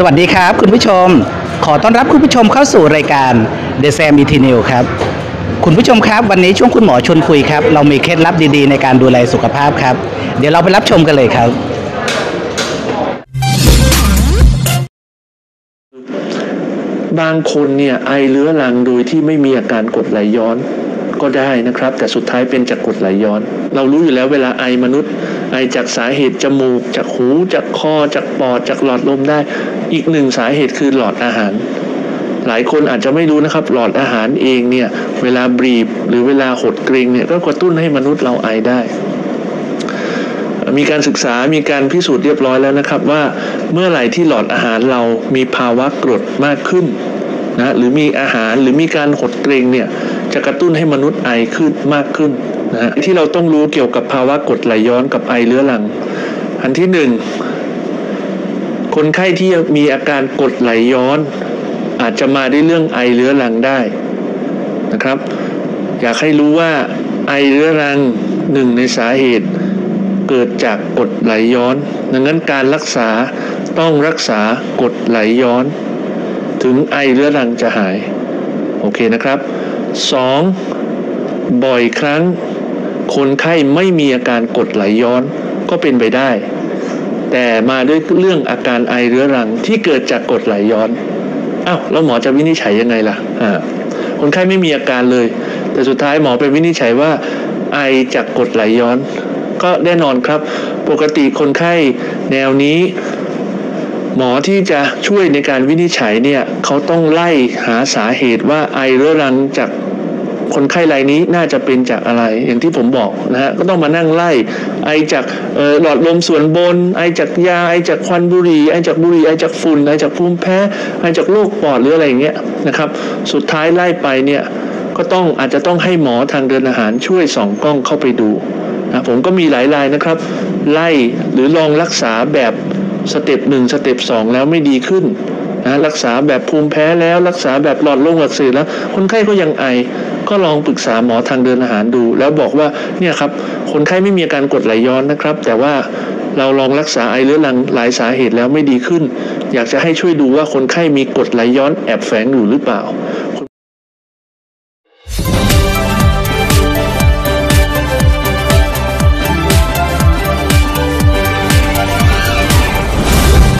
สวัสดีครับคุณผู้ชม ขอต้อนรับคุณผู้ชมเข้าสู่รายการ The Sam e t i n e w ครับ คุณผู้ชมครับ วันนี้ช่วงคุณหมอชวนคุยครับ เรามีเคล็ดลับดีๆ ในการดูแลสุขภาพครับ เดี๋ยวเราไปรับชมกันเลยครับ บางคนเนี่ยไอเรื้อรังโดยที่ไม่มีอาการกรดไหลย้อน ก็ได้นะครับ แต่สุดท้ายเป็นจากกรดไหลย้อน เรารู้อยู่แล้วเวลาไอมนุษย์ ไอจากสาเหตุจมูก จากหู จากคอ จากปอด จากหลอดลมได้ อีกหนึ่งสาเหตุคือหลอดอาหาร หลายคนอาจจะไม่รู้นะครับ หลอดอาหารเองเนี่ย เวลาบีบ หรือเวลาหดเกรงเนี่ยก็กระตุ้นให้มนุษย์เราไอได้มีการศึกษา มีการพิสูจน์เรียบร้อยแล้วนะครับว่าเมื่อไหร่ที่หลอดอาหารเรามีภาวะกรดมากขึ้นนะ หรือมีอาหาร หรือมีการหดเกรงเนี่ย จะกระตุ้นให้มนุษย์ไอขึ้นมากขึ้นนะฮะที่เราต้องรู้เกี่ยวกับภาวะกดไหลย้อนกับไอเรื้อรัง อันที่หนึ่งคนไข้ที่มีอาการกดไหลย้อน อาจจะมาด้วยเรื่องไอเรื้อรังได้นะครับ อยากให้รู้ว่าไอเรื้อรังหนึ่งในสาเหตุ เกิดจากกดไหลย้อน ดังนั้นการรักษาต้องรักษากดไหลย้อน ถึงไอเรื้อรังจะหาย โอเคนะครับ 2. บ่อยครั้ง คนไข้ไม่มีอาการกดไหลย้อนก็เป็นไปได้ แต่มาด้วยเรื่องอาการไอเรื้อรังที่เกิดจากกดไหลย้อนอ้าวแล้วหมอจะวินิจฉัยยังไงล่ะอ่าคนไข้ไม่มีอาการเลย แต่สุดท้ายหมอไปวินิจฉัยว่า ไอจากกดไหลย้อน ก็แน่นอนครับ ปกติคนไข้แนวนี้ หมอที่จะช่วยในการวินิจฉัยเนี่ยเขาต้องไล่หาสาเหตุว่าไอเรื้อรังจากคนไข้รายนี้น่าจะเป็นจากอะไร อย่างที่ผมบอกนะฮะก็ต้องมานั่งไล่ไอจากหลอดลมส่วนบน ไอจากยาไอจากควันบุหรี่ไอจากบุหรี่ไอจากฝุ่นไอจากภูมิแพ้ไอจากโรคปอดหรืออะไรอย่างเงี้ยนะครับสุดท้ายไล่ไปเนี่ยก็ต้องอาจจะต้องให้หมอทางเดินอาหารช่วยส่องกล้องเข้าไปดูนะผมก็มีหลายรายนะครับ ไล่หรือลองรักษาแบบ step หนึ่ง step สองแล้วไม่ดีขึ้นนะรักษาแบบภูมิแพ้แล้วรักษาแบบหลอดลมอักเสบแล้ว คนไข้ก็ยังไอ ก็ลองปรึกษาหมอทางเดินอาหารดู แล้วบอกว่าเนี่ยครับคนไข้ไม่มีอาการกรดไหลย้อนนะครับ แต่ว่าเราลองรักษาไอเรื้อรังหลายสาเหตุแล้วไม่ดีขึ้น อยากจะให้ช่วยดูว่าคนไข้มีกรดไหลย้อนแอบแฝงอยู่หรือเปล่า